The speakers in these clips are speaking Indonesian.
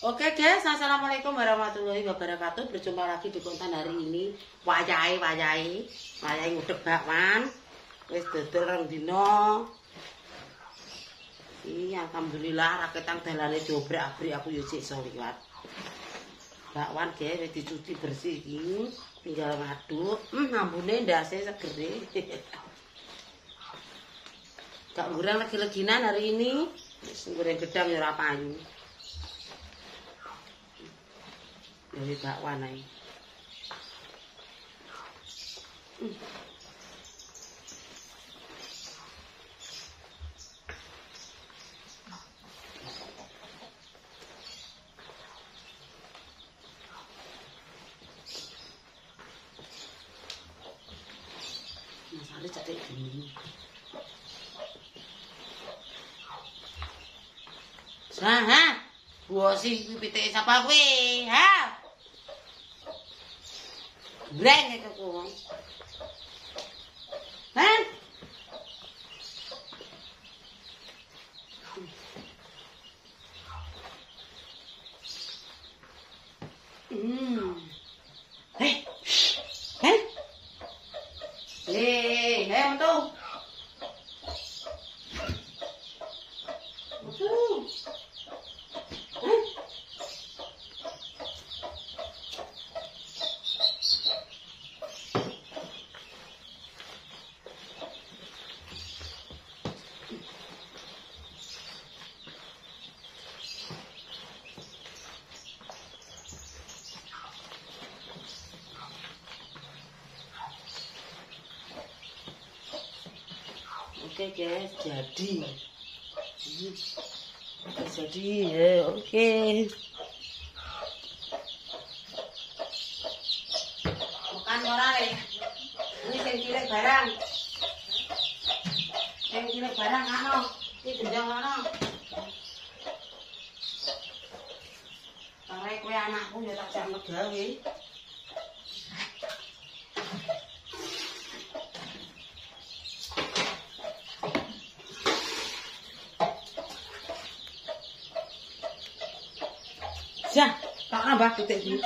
Oke guys, assalamualaikum warahmatullahi wabarakatuh. Berjumpa lagi di konten hari ini. Wayai, wayai, wayai ngudek bakwan. Wis rong dino. Iya, alhamdulillah raketang dalane diobrak-abrik aku yo sik iso. Bakwan guys wis dicuci bersih iki. Tinggal ngaduk. Hmm, ambune ndase segere. Gak goreng lagi-leginan hari ini. Wis goreng gedang ora payu. dari bakwan ini. Sah, ha? Gua sih pitik sapa kuwi? Ha? 奶奶 нет. Oke guys, jadi. Jadi, ya oke. Makan ora le. Ini sing cilik barang. Sing cilik barang ano? Iki gendong ano? Karek kowe anakku ya tak jak megawe. Tak nambah titik ya.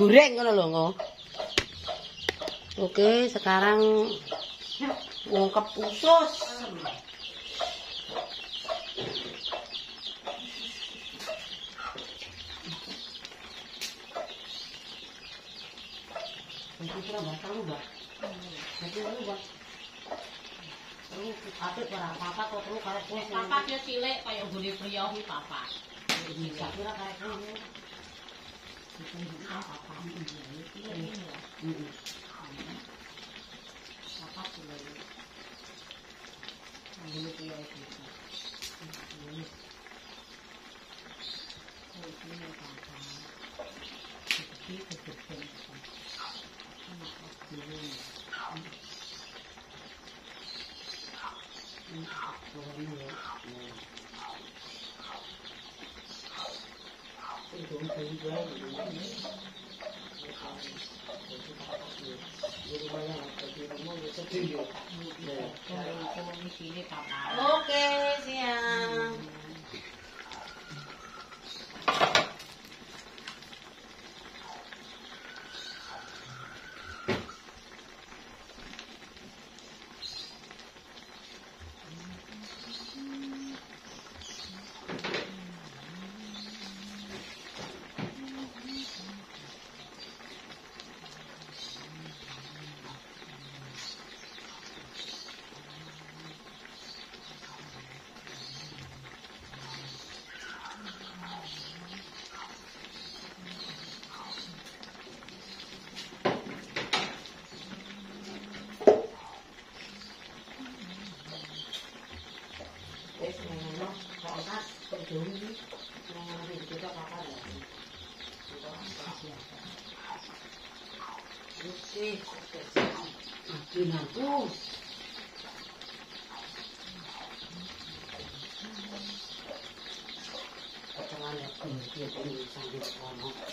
Goreng ngono lho, Ngo. Oke, sekarang ngungkep usus. Iki kira bakal lu, Mbak. Jadi lu, Mbak. Lu apik ora apa-apa kok cilik kaya priya kuwi kira. Heeh. Cilik. Priya iki. Iki ที่อยู่เนี่ย ก็เลยจะมีชีวิตต่อไป 아끼나도 아까만 했던 그게 너무 이상해서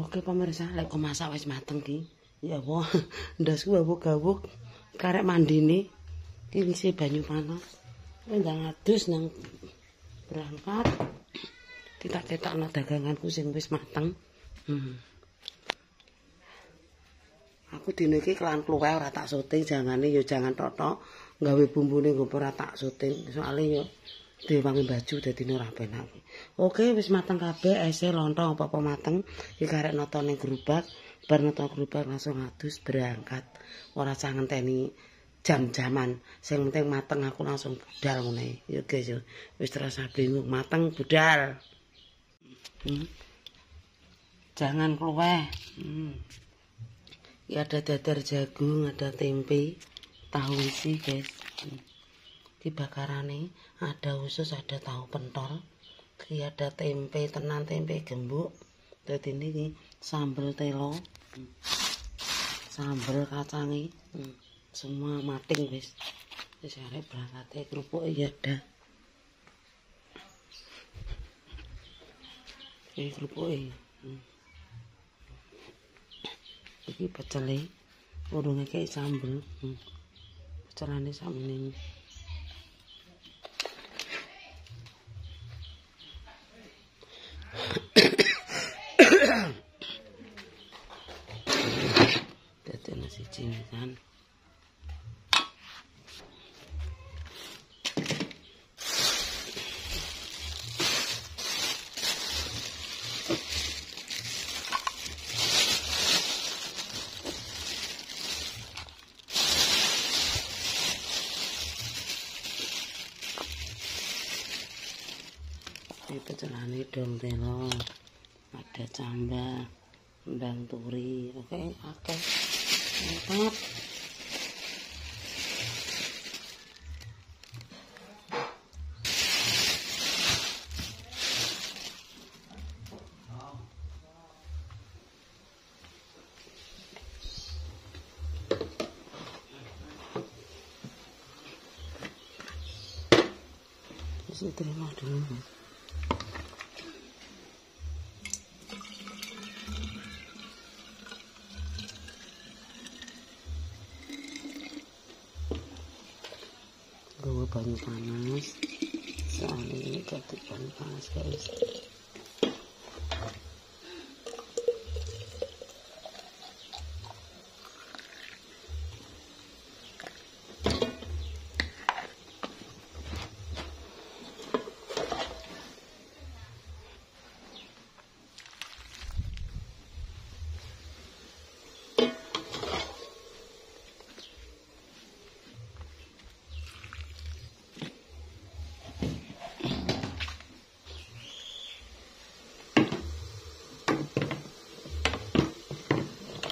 Oke pemirsa, lek kok masak wis mateng ki. Ya apa, ndasku gawuk-gawuk karek mandine. Ki wis banyu panas. Kowe ndang adus nang berangkat. Titak-titakno daganganku sing wis mateng. Hmm. Aku dino iki kelan kluweh ora tak syuting, jangane ya jangan tok-tok gawe bumbune nggo ora tak syuting. Soale ya diwangi baju dadi ora penak. Oke wis mateng kabeh ese lontong apa-apa mateng. Iki karek nata ning gerobak bar nata gerobak langsung adus berangkat. Ora usah ngenteni jam-jaman. Sing penting mateng aku langsung budal ngene. Ya guys yo. Wis terasa bingung mateng budal. Hmm. jangan keluar. Hmm. ya ada dadar jagung ada tempe. Tahu isi guys. Hmm. Di bakaran ada usus ada tahu pentol iki ada tempe tenan tempe gembuk dadi niki sambel telo sambel kacangi hmm. semua mating wis wis arep berangkat kerupuk ya ada iki kerupuk hmm. iki pecele urunge kayak sambel hmm. pecelane sambel ini Dadi nasi cingkan. Itu celane dong telo. Ada cambah, mbang turi, oke, oke. Mantap. Terima dulu. Gue banyu panas. Soalnya ini jadi banyu panas guys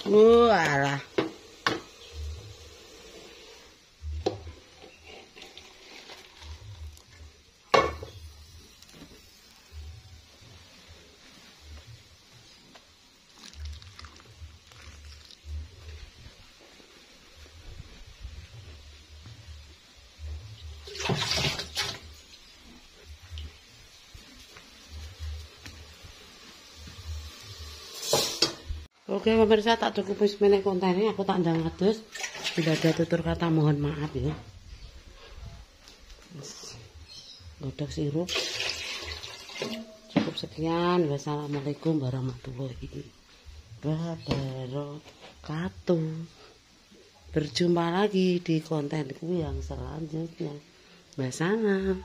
饿了。Oke pemirsa tak cukup wis meneh kontennya aku tak ndang adus. Tidak ada tutur kata mohon maaf ya. Godok sirup. Cukup sekian. Wassalamualaikum warahmatullahi wabarakatuh. Berjumpa lagi di kontenku yang selanjutnya. Sana.